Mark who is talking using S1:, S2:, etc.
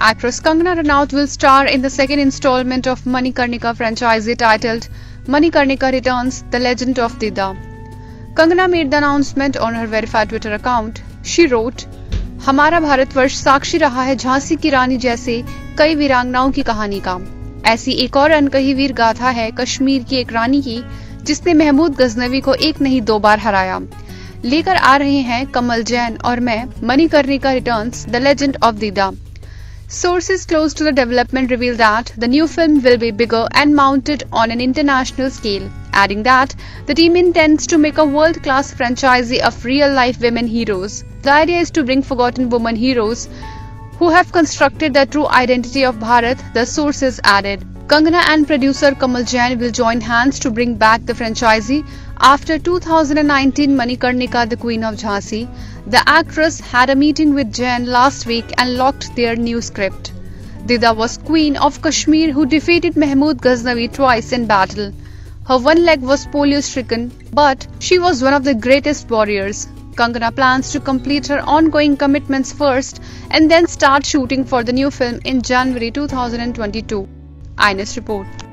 S1: Actress Kangana Ranaut will star in the second installment of Manikarnika franchise titled Manikarnika Returns: The Legend of Dida. Kangana made the announcement on her verified Twitter account. She wrote, हमारा भारतवर्ष साक्षी रहा है झांसी की रानी जैसे कई वीरांगनाओं की कहानी का ऐसी एक और अनकही वीर गाथा है कश्मीर की एक रानी की जिसने महमूद गजनवी को एक नहीं दो बार हराया लेकर आ रहे हैं कमल जैन और मैं Manikarnika returns the legend of Didda Sources close to the development reveal that the new film will be bigger and mounted on an international scale, adding that the team intends to make a world class franchise of real life women heroes. The idea is to bring forgotten women heroes who have constructed the true identity of Bharat, the sources added. Kangana and producer Kamal Jain will join hands to bring back the franchisee after 2019 Manikarnika, the Queen of Jhansi. The actress had a meeting with Jain last week and locked their new script. Didda was Queen of Kashmir who defeated Mahmud Ghaznavi twice in battle. Her one leg was polio stricken, but she was one of the greatest warriors. Kangana plans to complete her ongoing commitments first and then start shooting for the new film in January 2022. INS report.